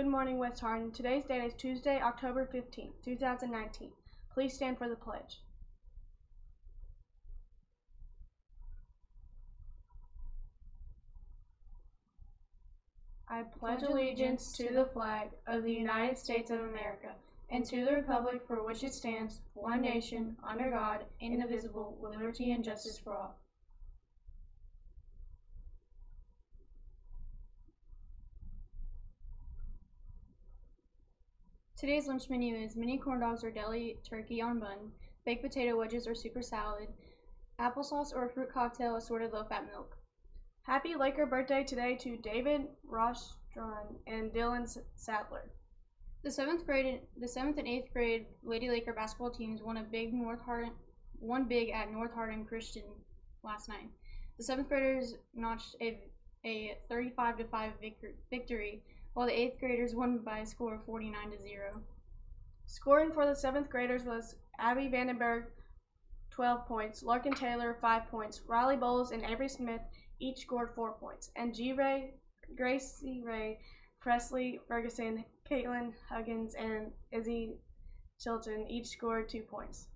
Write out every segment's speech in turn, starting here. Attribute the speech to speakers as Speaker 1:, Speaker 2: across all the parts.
Speaker 1: Good morning, West Hardin. Today's date is Tuesday, October 15th, 2019. Please stand for the pledge. I pledge allegiance to the flag of the United States of America and to the republic for which it stands, one nation, under God, indivisible, with liberty and justice for all. Today's lunch menu is mini corn dogs or deli turkey on bun, baked potato wedges or super salad, applesauce or a fruit cocktail, assorted low-fat milk. Happy Laker birthday today to David Rostron and Dylan Sadler. The seventh grade, the seventh and eighth grade Lady Laker basketball teams won a big North Hardin, one big at North Hardin Christian last night. The seventh graders notched a a 35 to 5 victory, while the eighth graders won by a score of 49 to 0. Scoring for the seventh graders was Abby Vandenberg, 12 points, Larkin Taylor, 5 points, Riley Bowles, and Avery Smith each scored 4 points, and G. Ray, Gracie Ray, Presley Ferguson, Caitlin Huggins, and Izzy Chilton each scored 2 points.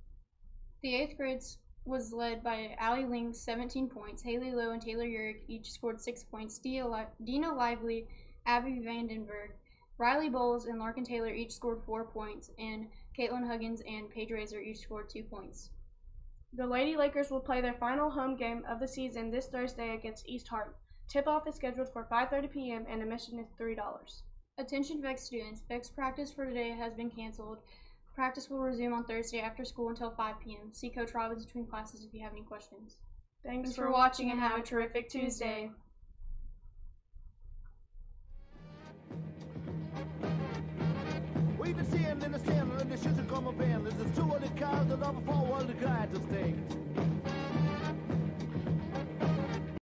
Speaker 1: The eighth grades was led by Allie Ling, 17 points. Haley Lowe and Taylor Yurick each scored 6 points. Dina Lively, Abby Vandenberg, Riley Bowles, and Larkin Taylor each scored 4 points. And Caitlin Huggins and Paige Razor each scored 2 points. The Lady Lakers will play their final home game of the season this Thursday against East Hardin. Tip-off is scheduled for 5:30 p.m. and admission is $3. Attention VEX students, VEX practice for today has been canceled. Practice will resume on Thursday after school until 5 p.m. See Coach Robbins between classes if you have any questions. Thanks, for watching and have a terrific Tuesday.
Speaker 2: We've been seeing in the sand and the shit come up in. There's two of the cars that are